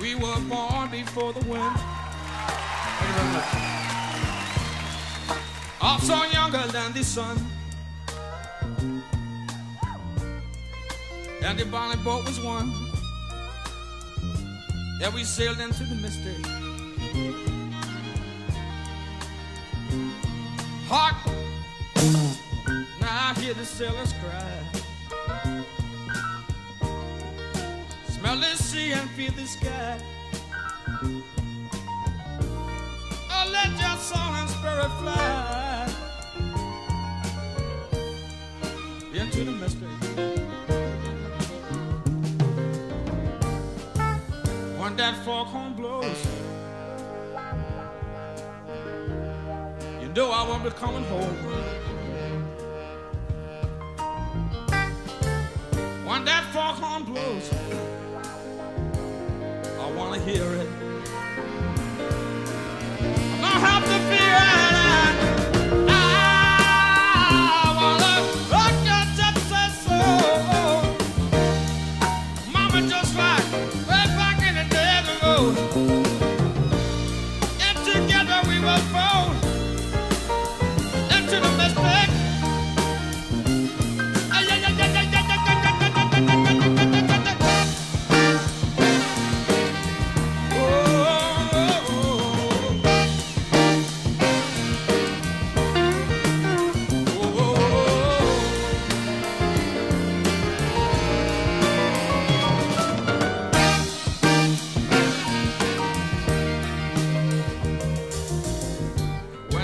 We were born before the wind. Also younger than the sun. And the bonnet boat was one that we sailed into the mystery. Heart, Now I hear the sailors cry. Sea and feel the sky. Oh, let your soul and spirit fly into the mystery. When that foghorn blows, you know I won't be coming home.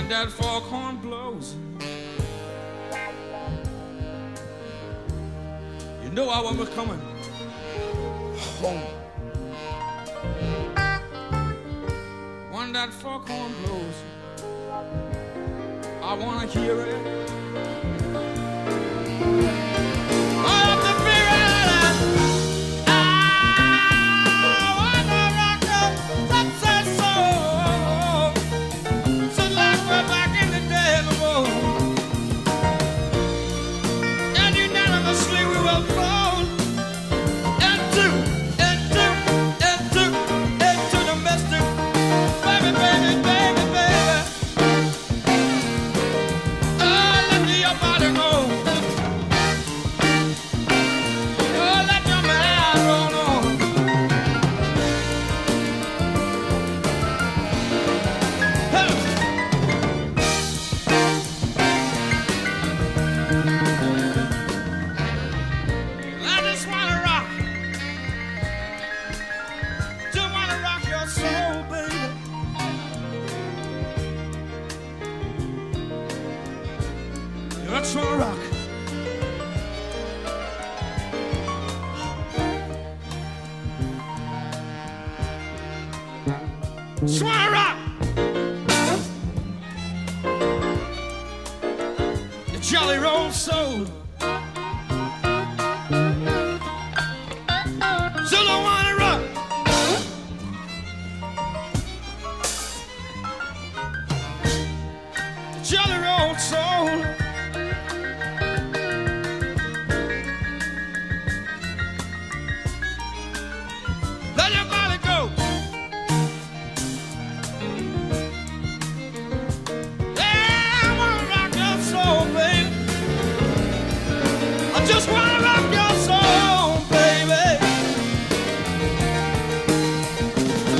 That foghorn blows, you know I won't coming home. When that foghorn blows, I wanna hear it. rocks a rock. Swan rock. The jolly roll soul. jolly old soul.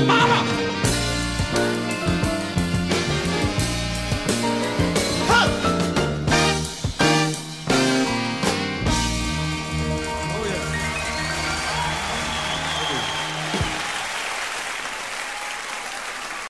Mama!